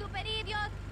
tuperidios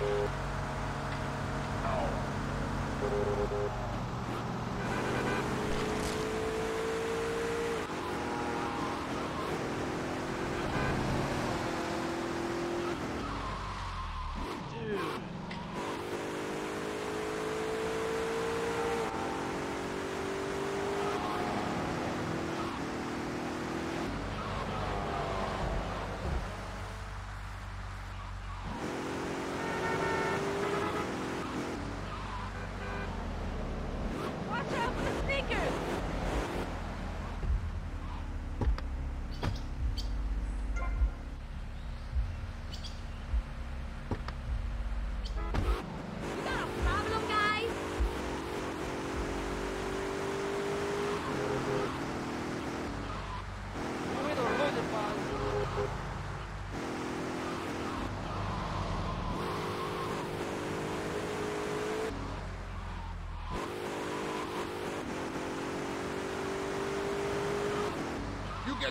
Watch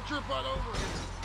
Your butt over here.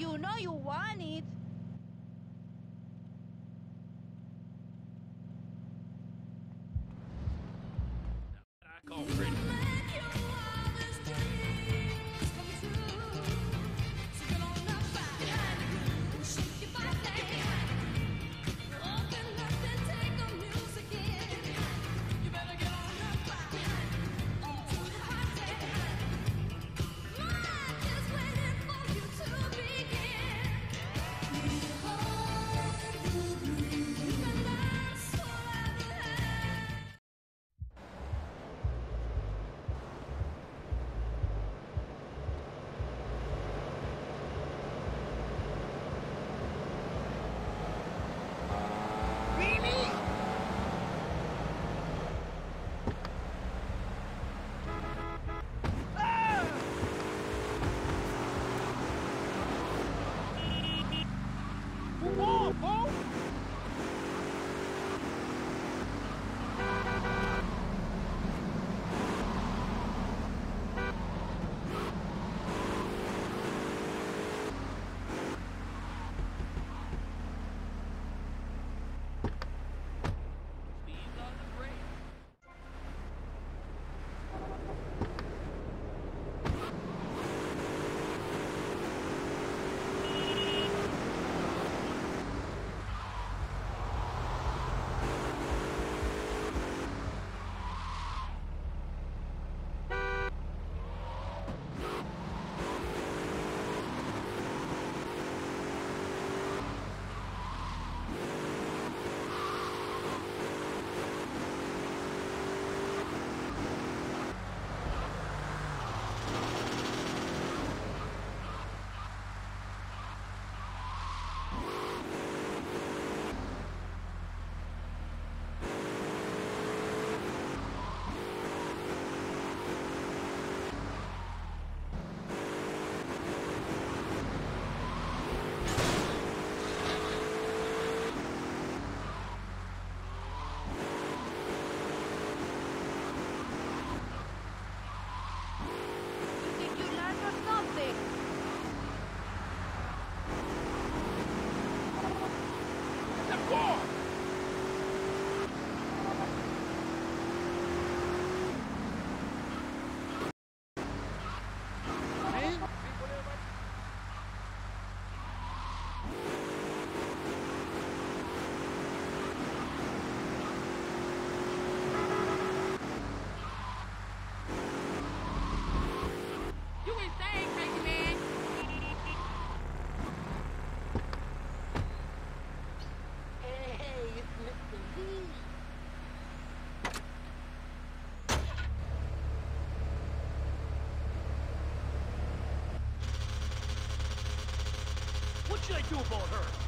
You know you want it. Take do about her.